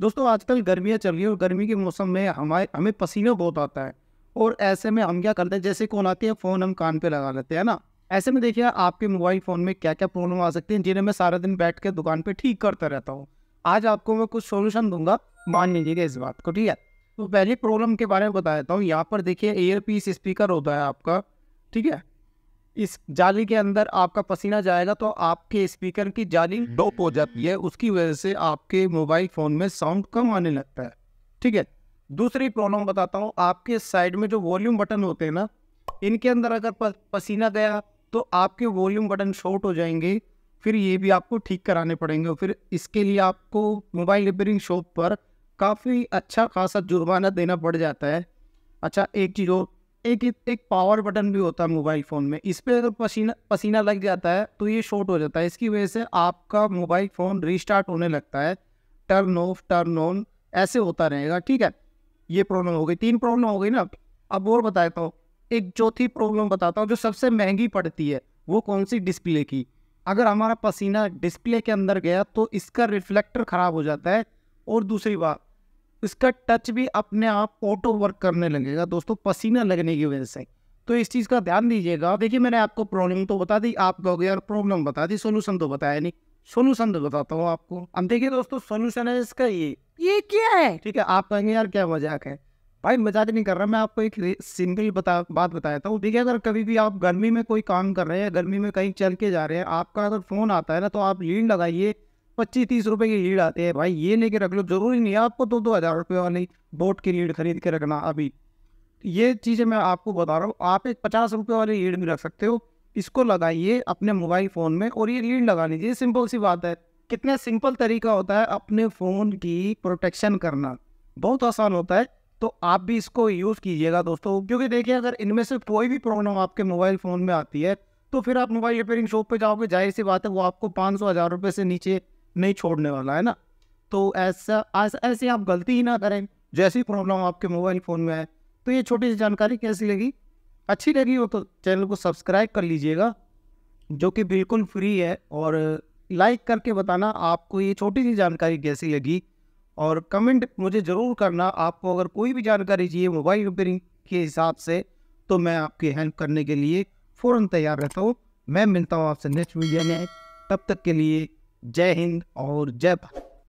दोस्तों, आजकल गर्मियाँ चल रही है और गर्मी के मौसम में हमारे, हमें पसीना बहुत आता है। और ऐसे में हम क्या करते हैं, जैसे कौन आती है, फ़ोन हम कान पे लगा लेते हैं ना? ऐसे में देखिए, आपके मोबाइल फ़ोन में क्या क्या प्रॉब्लम आ सकती है, जिन्हें मैं सारा दिन बैठ के दुकान पर ठीक करता रहता हूँ। आज आपको मैं कुछ सोल्यूशन दूँगा, मान लीजिएगा इस बात को, ठीक है? तो पहली प्रॉब्लम के बारे में बता देता हूँ। यहाँ पर देखिए एयर पीस स्पीकर होता है आपका, ठीक है? इस जाली के अंदर आपका पसीना जाएगा तो आपके स्पीकर की जाली डोप हो जाती है। उसकी वजह से आपके मोबाइल फ़ोन में साउंड कम आने लगता है। ठीक है? दूसरी प्रॉब्लम बताता हूँ। आपके साइड में जो वॉल्यूम बटन होते हैं ना, इनके अंदर अगर पसीना गया तो आपके वॉल्यूम बटन शॉर्ट हो जाएँगे। फिर ये भी आपको ठीक कराने पड़ेंगे फिर इसके लिए आपको मोबाइल रिपेयरिंग शॉप पर काफ़ी अच्छा खासा जुर्माना देना पड़ जाता है। अच्छा एक चीज़ और एक एक पावर बटन भी होता है मोबाइल फ़ोन में। इस पर अगर पसीना पसीना लग जाता है तो ये शॉर्ट हो जाता है। इसकी वजह से आपका मोबाइल फ़ोन रिस्टार्ट होने लगता है। टर्न ऑफ़ टर्न ऑन ऐसे होता रहेगा, ठीक है? ये प्रॉब्लम हो गई। तीन प्रॉब्लम हो गई ना? अब और बताता हूँ। एक चौथी प्रॉब्लम बताता हूँ, जो सबसे महँगी पड़ती है, वो कौन सी डिस्प्ले की? अगर हमारा पसीना डिस्प्ले के अंदर गया तो इसका रिफ्लेक्टर ख़राब हो जाता है। और दूसरी बात इसका टच भी अपने आप ऑटो वर्क करने लगेगा दोस्तों, पसीना लगने की वजह से। तो इस चीज़ का ध्यान दीजिएगा। देखिए, मैंने आपको प्रॉब्लम तो बता दी, आप कहोगे, यार प्रॉब्लम बता दी सोल्यूशन तो बताया नहीं। सोल्यूशन तो बताता हूँ आपको। अब देखिए दोस्तों सोल्यूशन है इसका ये। ये क्या है? ठीक है, आप कहेंगे, यार, क्या मज़ाक है? भाई, मज़ाक नहीं कर रहा मैं आपको एक सिंपल बता, बात बताता हूँ। देखिए, अगर कभी भी आप गर्मी में कोई काम कर रहे हैं, गर्मी में कहीं चल के जा रहे हैं, आपका अगर फ़ोन आता है ना तो आप लीड लगाइए। पच्चीस तीस रुपए की लीड आती है भाई, ये लेके रख लो, ज़रूरी नहीं है, आपको दो दो हज़ार रुपये वाली बोट की लीड खरीद के रखना अभी। ये चीज़ें मैं आपको बता रहा हूँ, आप एक पचास रुपये वाली लीड भी रख सकते हो, इसको लगाइए अपने मोबाइल फ़ोन में और ये लीड लगा लीजिए सिंपल सी बात है। कितना सिंपल तरीका होता है अपने फ़ोन की प्रोटेक्शन करना, बहुत आसान होता है तो आप भी इसको यूज़ कीजिएगा दोस्तों, क्योंकि देखिए अगर इनमें से कोई भी प्रॉब्लम आपके मोबाइल फ़ोन में आती है तो फिर आप मोबाइल रिपेयरिंग शॉप पे जाओगे, ज़ाहिर सी बात है वो आपको पाँच सौ, हज़ार रुपये से नीचे नहीं छोड़ने वाला है ना? तो ऐसा, ऐसे आप गलती ही ना करें। जैसी प्रॉब्लम आपके मोबाइल फ़ोन में है तो ये छोटी सी जानकारी कैसी लगी? अच्छी लगी हो तो चैनल को सब्सक्राइब कर लीजिएगा, जो कि बिल्कुल फ्री है, और लाइक करके बताना आपको ये छोटी सी जानकारी कैसी लगी। और कमेंट मुझे ज़रूर करना, आपको अगर कोई भी जानकारी चाहिए मोबाइल रिपेयरिंग के हिसाब से तो मैं आपकी हेल्प करने के लिए फ़ौर तैयार रहता हूँ। मैं मिलता हूँ आपसे नेक्स्ट वीडियो में, तब तक के लिए जय हिंद और जय भारत।